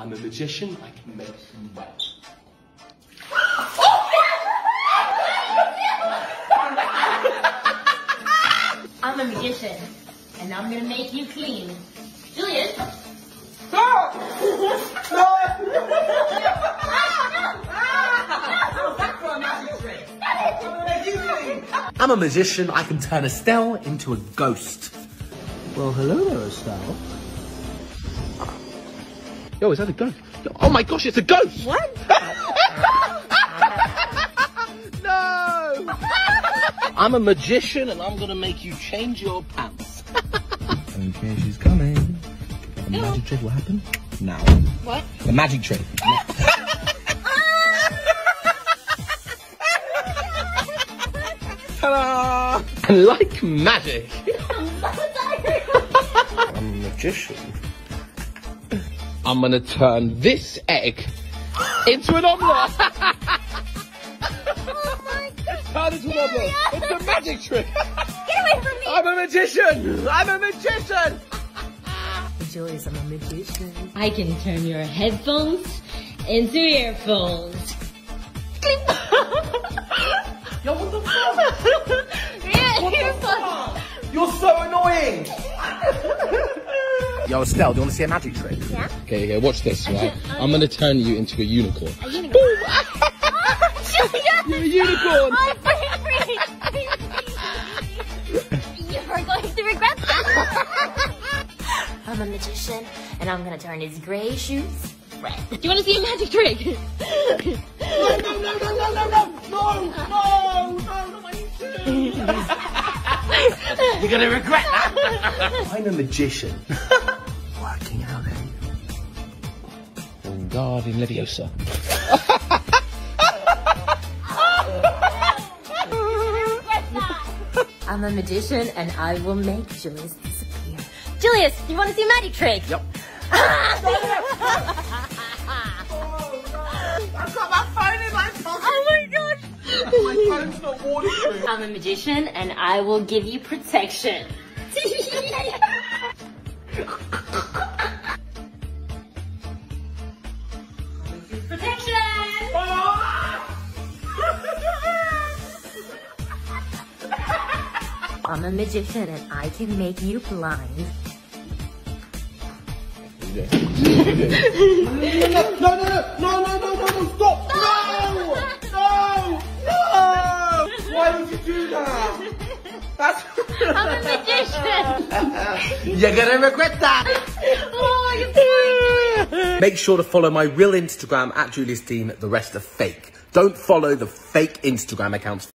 I'm a magician, I can make you well. I'm a magician, and I'm gonna make you clean. Julius. I'm a magician, I can turn Estelle into a ghost. Well, hello there, Estelle. Yo, is that a ghost? Oh my gosh, it's a ghost! What? no! I'm a magician and I'm gonna make you change your pants. Okay, she's coming. The magic trick will happen now. What? The magic trick. Ta-da! And like magic, I'm a magician. I'm gonna turn this egg into an omelette. Oh my god. Turn into an omelette. It's a magic trick. Get away from me! I'm a magician. I'm a magician. Julius, I'm a magician. I can turn your headphones into earphones. Yo, what the fuck? yeah, earphones. You're so annoying. Yo, Estelle, do you want to see a magic trick? Yeah? Okay, okay, watch this, right? Oh, I'm gonna turn you into a unicorn. A unicorn. Julius! You're a unicorn. I'm free, free. You're going to regret that. I'm a magician, and I'm gonna turn his gray shoes red. Do you want to see a magic trick? No, no, no, no, no, no, no, no, no, no, my shoes. You're gonna regret that. I'm a magician. There. Wingardium Leviosa. I'm a magician, and I will make Julius disappear. Julius, you want to see a magic trick? Yep. Oh my gosh! My phone's not waterproof. I'm a magician, and I will give you protection. protection! I'm a magician, and I can make you blind. No, no, no, no, no, no, no, no, stop! No! No! No! Why would you do that? That's... I'm a magician! You're gonna regret that! oh, you're so Make sure to follow my real Instagram at Julius Dein. The rest are fake. Don't follow the fake Instagram accounts.